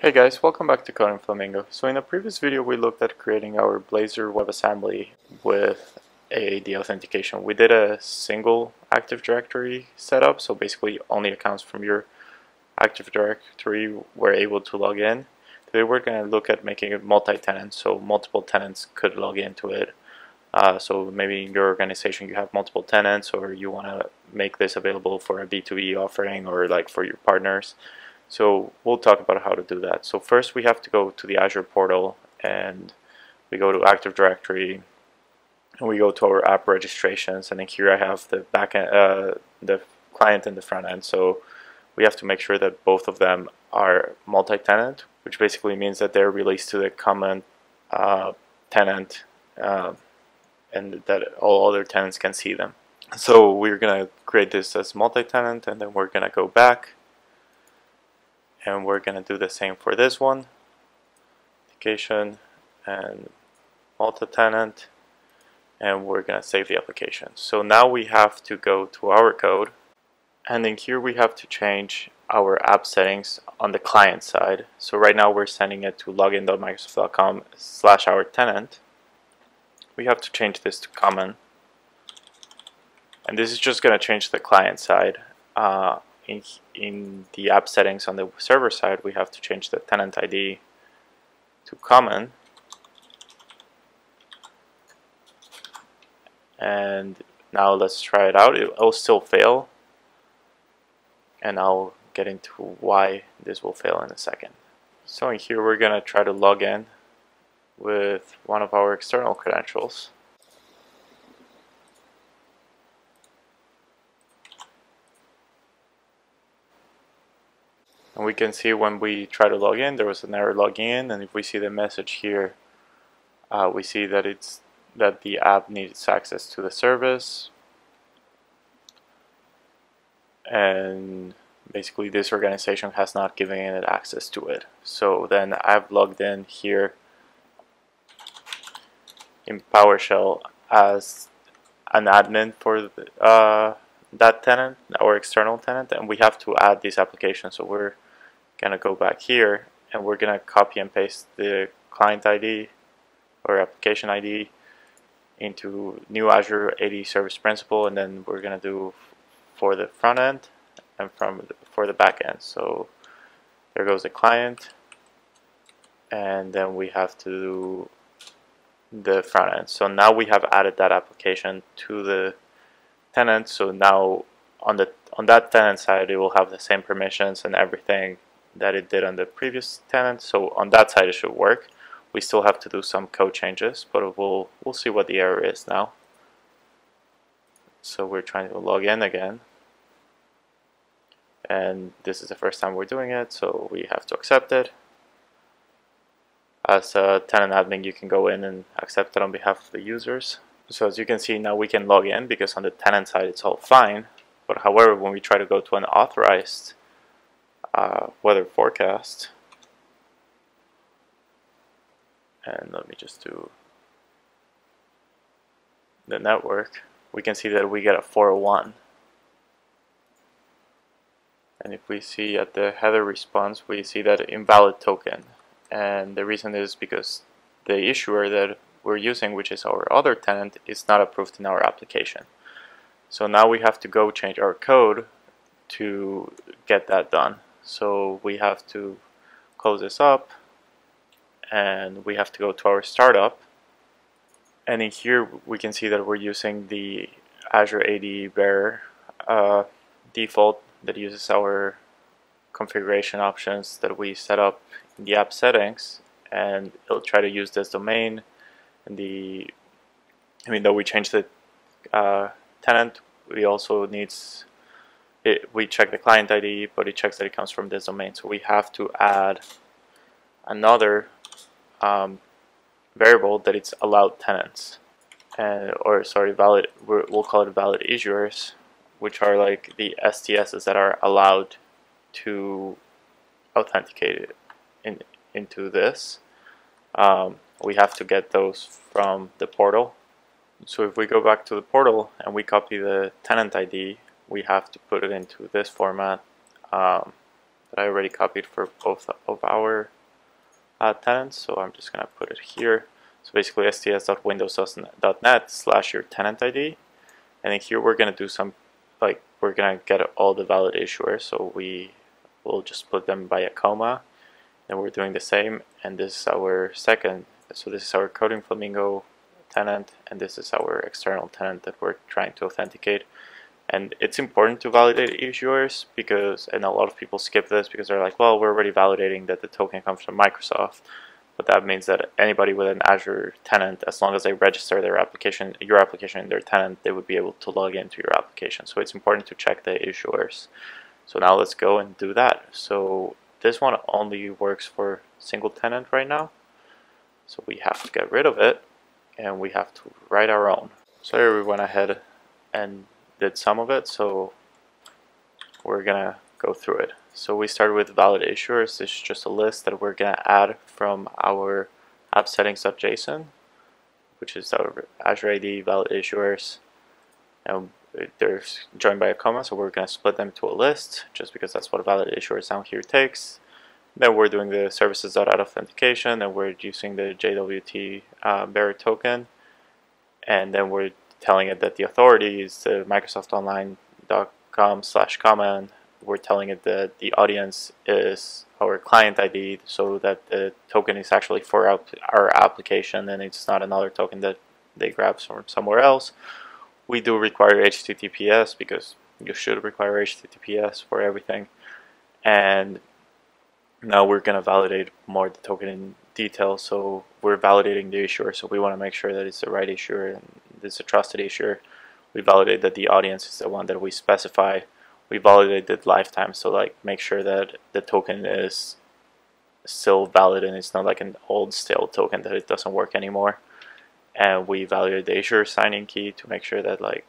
Hey guys, welcome back to Coding Flamingo. So in a previous video we looked at creating our Blazor WebAssembly with AAD authentication. We did a single Active Directory setup, so basically only accounts from your Active Directory were able to log in. Today we're going to look at making it multi-tenant, so multiple tenants could log into it. Uh, so maybe in your organization you have multiple tenants or you want to make this available for a B2B offering or like for your partners. So we'll talk about how to do that. So first we have to go to the Azure portal and we go to Active Directory and we go to our app registrations and then here I have the backend, uh, the client and the front end. So we have to make sure that both of them are multi-tenant, which basically means that they're released to the common uh, tenant uh, and that all other tenants can see them. So we're going to create this as multi-tenant and then we're going to go back and we're going to do the same for this one. Application and multi-tenant and we're going to save the application. So now we have to go to our code and then here we have to change our app settings on the client side. So right now we're sending it to login.microsoft.com slash our tenant. We have to change this to common. And this is just going to change the client side uh, in, in the app settings on the server side, we have to change the tenant ID to common. And now let's try it out. It will still fail. And I'll get into why this will fail in a second. So in here we're going to try to log in with one of our external credentials. We can see when we try to log in there was an error logging in and if we see the message here uh, we see that it's that the app needs access to the service and basically this organization has not given it access to it so then I've logged in here in PowerShell as an admin for the, uh, that tenant, our external tenant, and we have to add these applications. So we're gonna go back here and we're gonna copy and paste the client ID or application ID into new Azure AD Service Principal and then we're gonna do for the front end and from the, for the back end. So there goes the client and then we have to do the front end. So now we have added that application to the tenant. So now on the on that tenant side it will have the same permissions and everything that it did on the previous tenant. So on that side it should work. We still have to do some code changes, but we'll, we'll see what the error is now. So we're trying to log in again. And this is the first time we're doing it, so we have to accept it. As a tenant admin, you can go in and accept it on behalf of the users. So as you can see, now we can log in because on the tenant side it's all fine. But however, when we try to go to an authorized uh, weather forecast. And let me just do the network. We can see that we get a 401. And if we see at the header response, we see that invalid token. And the reason is because the issuer that we're using, which is our other tenant, is not approved in our application. So now we have to go change our code to get that done. So we have to close this up and we have to go to our startup. And in here we can see that we're using the Azure AD Bearer uh, default that uses our configuration options that we set up in the app settings and it'll try to use this domain and the I mean though we change the uh, tenant we also needs it, we check the client ID, but it checks that it comes from this domain. So we have to add another um, variable that it's allowed tenants, and or sorry, valid. We'll call it valid issuers, which are like the STSs that are allowed to authenticate in, into this. Um, we have to get those from the portal. So if we go back to the portal and we copy the tenant ID we have to put it into this format um, that I already copied for both of our uh, tenants. So I'm just going to put it here. So basically sts.windows.net slash your tenant ID. And then here we're going to do some, like, we're going to get all the valid issuers. So we will just split them by a comma. And we're doing the same. And this is our second. So this is our Coding Flamingo tenant. And this is our external tenant that we're trying to authenticate. And it's important to validate issuers because, and a lot of people skip this because they're like, well, we're already validating that the token comes from Microsoft. But that means that anybody with an Azure tenant, as long as they register their application, your application in their tenant, they would be able to log into your application. So it's important to check the issuers. So now let's go and do that. So this one only works for single tenant right now. So we have to get rid of it and we have to write our own. So here we went ahead and did some of it, so we're gonna go through it. So we started with valid issuers. This is just a list that we're gonna add from our app settings.json, which is our Azure AD valid issuers. And they're joined by a comma, so we're gonna split them to a list, just because that's what valid issuers down here takes. Then we're doing the services.add authentication, and we're using the JWT uh, bearer token, and then we're telling it that the authority is the uh, microsoftonline.com slash common. We're telling it that the audience is our client ID so that the token is actually for our application and it's not another token that they grab from somewhere else. We do require HTTPS because you should require HTTPS for everything. And now we're going to validate more the token in detail. So we're validating the issuer. So we want to make sure that it's the right issuer and a trusted issuer. We validate that the audience is the one that we specify. We validate the lifetime. So like make sure that the token is still valid and it's not like an old stale token that it doesn't work anymore. And we validate the issuer signing key to make sure that like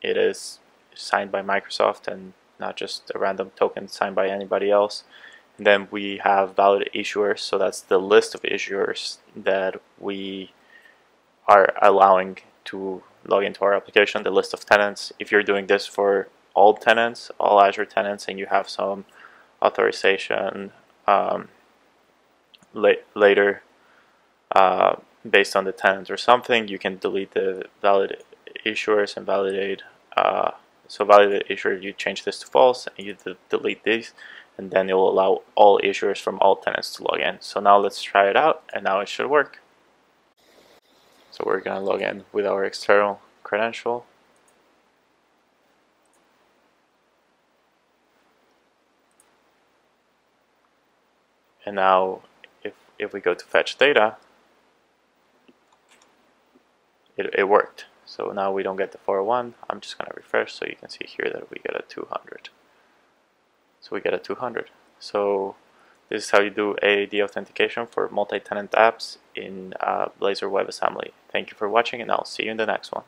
it is signed by Microsoft and not just a random token signed by anybody else. And then we have valid issuers, so that's the list of issuers that we are allowing to log into our application, the list of tenants. If you're doing this for all tenants, all Azure tenants, and you have some authorization um, la later uh, based on the tenant or something, you can delete the valid issuers and validate. Uh, so validate issuer, you change this to false, and you delete these and then it will allow all issuers from all tenants to log in. So now let's try it out and now it should work. So we're going to log in with our external credential. And now if, if we go to fetch data, it, it worked. So now we don't get the 401. I'm just going to refresh so you can see here that we get a 200. So we get a 200. So this is how you do AAD authentication for multi-tenant apps in uh, Blazor WebAssembly. Thank you for watching and I'll see you in the next one.